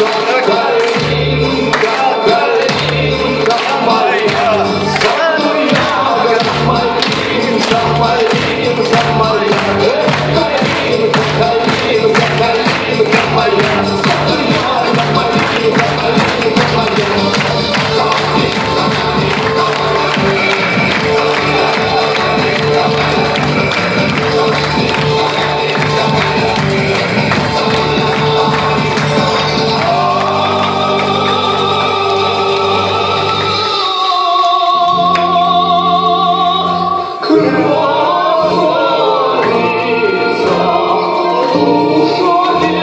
Grazie. Красавица, душа